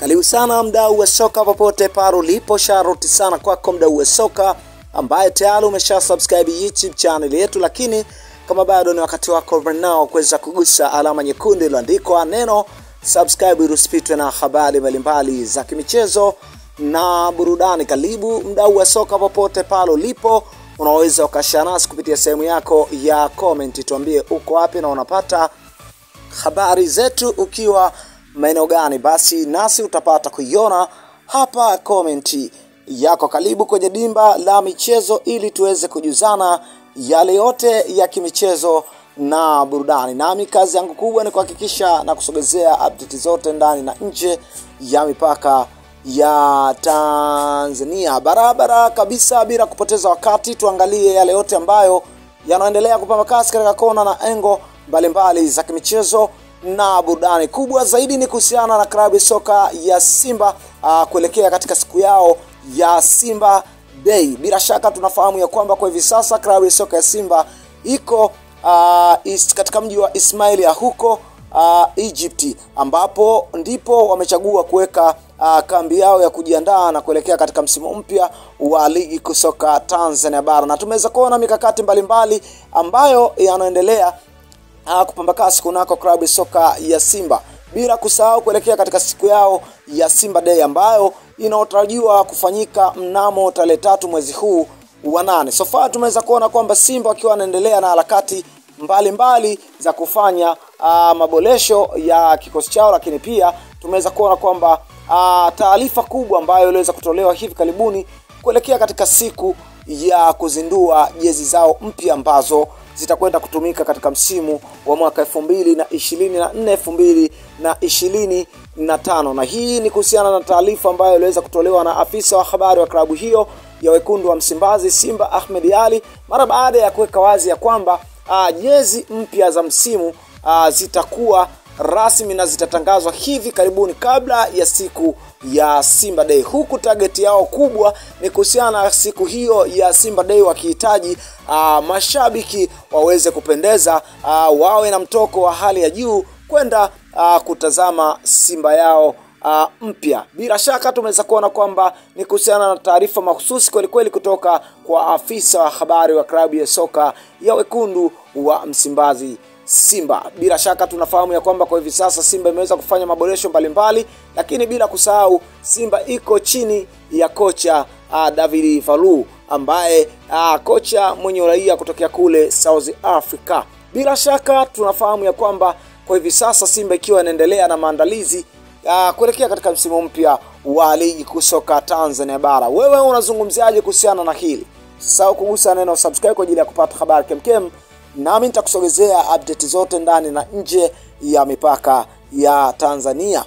Karibu sana mdau wa soka popote pale ulipo, sharoti sana kwako mdau wa soka ambaye tayari umesha subscribe YouTube channel yetu, lakini kama bado ni wakati wako right now kuweza kugusa alama nyekundu iliyoandikwa neno subscribe ili usipitwe na habari mbalimbali za kimichezo na burudani. Karibu mdau wa soka popote pale ulipo, unaweza ukashare nasi kupitia sehemu yako ya comment, tuambie uko wapi na unapata habari zetu ukiwa maeneo gani, basi nasi utapata kuiona hapa komenti yako. Karibu kwenye dimba la michezo ili tuweze kujuzana yale yote ya kimichezo na burudani. Nami kazi yangu kubwa ni kuhakikisha na kusogezea update zote ndani na nje ya mipaka ya Tanzania barabara kabisa. Bila kupoteza wakati, tuangalie yale yote ambayo yanaendelea kupamba kasi katika kona na engo mbalimbali za kimichezo na burudani. Kubwa zaidi ni kuhusiana na klabu soka ya Simba uh, kuelekea katika siku yao ya Simba Day. Bila shaka tunafahamu ya kwamba kwa hivi sasa klabu soka ya Simba iko uh, is, katika mji wa Ismailia huko uh, Egypt ambapo ndipo wamechagua kuweka uh, kambi yao ya kujiandaa na kuelekea katika msimu mpya wa ligi kusoka Tanzania bara, na tumeweza kuona mikakati mbalimbali ambayo yanaendelea uh, kupamba kasi kunako klabu ya soka ya Simba, bila kusahau kuelekea katika siku yao ya Simba Day ambayo inaotarajiwa kufanyika mnamo tarehe tatu mwezi huu wa nane. So far tumeweza kuona kwamba Simba wakiwa wanaendelea na harakati mbalimbali za kufanya uh, maboresho ya kikosi chao, lakini pia tumeweza kuona kwamba uh, taarifa kubwa ambayo iliweza kutolewa hivi karibuni kuelekea katika siku ya kuzindua jezi zao mpya ambazo zitakwenda kutumika katika msimu wa mwaka elfu mbili na ishirini na na hii ni kuhusiana na taarifa ambayo iliweza kutolewa na afisa wa habari wa klabu hiyo ya wekundu wa Msimbazi Simba Ahmed Ali mara baada ya kuweka wazi ya kwamba uh, jezi mpya za msimu uh, zitakuwa rasmi na zitatangazwa hivi karibuni kabla ya siku ya Simba Day, huku target yao kubwa ni kuhusiana na siku hiyo ya Simba Day, wakihitaji uh, mashabiki waweze kupendeza, uh, wawe na mtoko wa hali ya juu kwenda uh, kutazama Simba yao uh, mpya. Bila shaka tumeweza kuona kwamba ni kuhusiana na taarifa mahususi kwelikweli kutoka kwa afisa wa habari wa klabu ya soka ya wekundu wa Msimbazi Simba. Bila shaka tunafahamu ya kwamba kwa hivi sasa Simba imeweza kufanya maboresho mbalimbali, lakini bila kusahau Simba iko chini ya kocha uh, David Falu ambaye uh, kocha mwenye uraia kutokea kule South Africa. Bila shaka tunafahamu ya kwamba kwa hivi sasa Simba ikiwa inaendelea na maandalizi uh, kuelekea katika msimu mpya wa ligi kusoka Tanzania bara. Wewe unazungumziaje kuhusiana na hili? Usisahau kugusa neno subscribe kwa ajili ya kupata habari kemkem nami nitakusogezea update zote ndani na nje ya mipaka ya Tanzania.